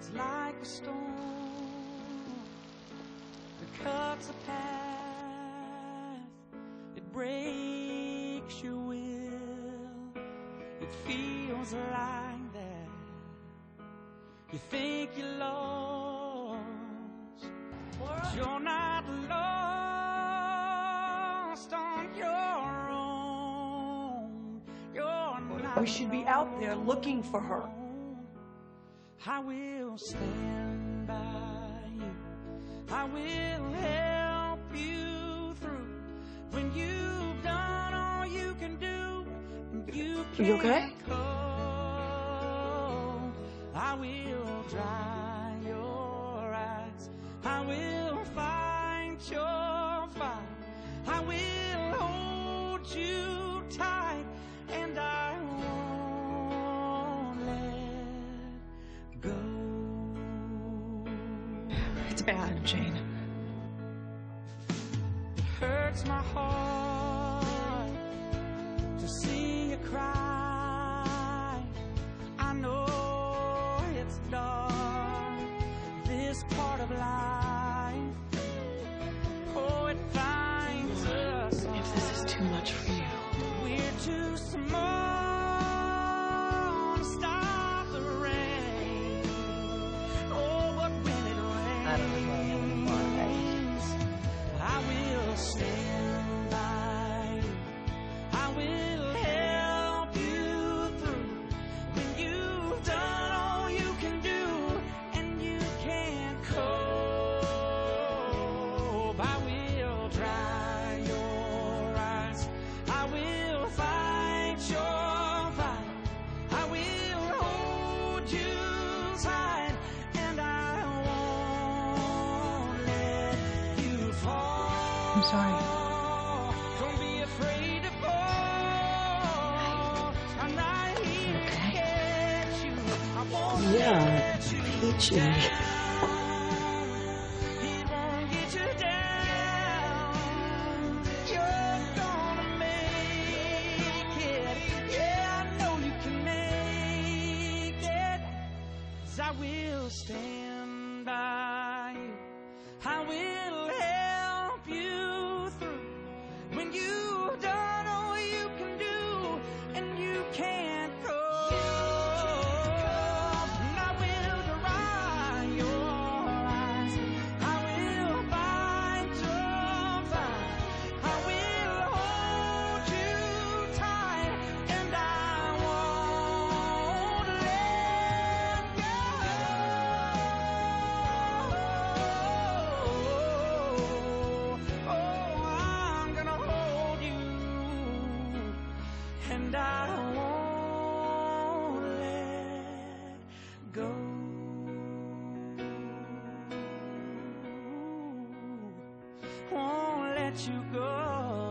It's like a storm that cuts a path. It breaks your will. It feels like that. You think you're lost. But you're not lost on your own. You're We should be out there looking for her. I will stand by you. I will help you through when you've done all you can do. and You, You okay? I will dry your eyes. I will fight your It's bad, Jane. It hurts my heart to see you cry. I know it's dark, this part You're gonna make it. Yeah, I know you can make it. 'Cause I will stand by you. I will let you go.